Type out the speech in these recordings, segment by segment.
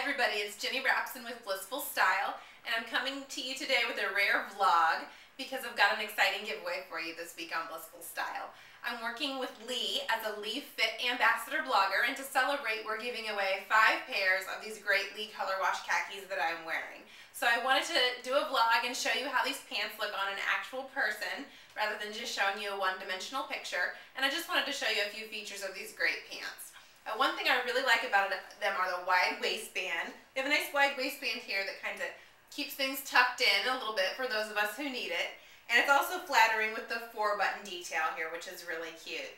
everybody, it's Jenny Rapson with Blissful Style, and I'm coming to you today with a rare vlog because I've got an exciting giveaway for you this week on Blissful Style. I'm working with Lee as a Lee Fit Ambassador blogger, and to celebrate, we're giving away five pairs of these great Lee Colorwash khakis that I'm wearing. So I wanted to do a vlog and show you how these pants look on an actual person, rather than just showing you a one-dimensional picture, and I just wanted to show you a few features of these great pants. Uh, one thing I really like about them are the wide waistband. They have a nice wide waistband here that kind of keeps things tucked in a little bit for those of us who need it. And it's also flattering with the four button detail here, which is really cute.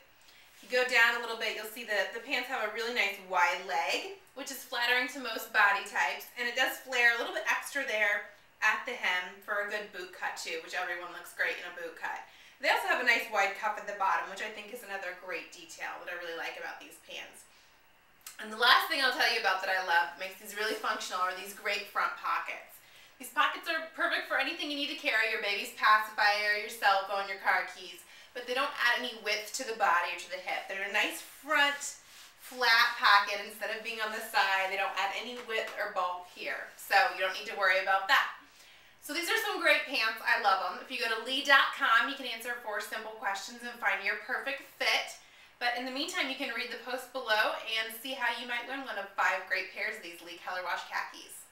If you go down a little bit, you'll see that the pants have a really nice wide leg, which is flattering to most body types. And it does flare a little bit extra there at the hem for a good boot cut too, which everyone looks great in a boot cut. They also have a nice wide cuff at the bottom, which I think is another great detail that I really like about these pants. And the last thing I'll tell you about that I love, makes these really functional, are these great front pockets. These pockets are perfect for anything you need to carry, your baby's pacifier, your cell phone, your car keys, but they don't add any width to the body or to the hip. They're a nice front, flat pocket instead of being on the side. They don't add any width or bulk here, so you don't need to worry about that. So these are some great pants. I love them. If you go to lee.com, you can answer four simple questions and find your perfect fit. But in the meantime, you can read the post below and see how you might win one of five great pairs of these Lee Colorwash khakis.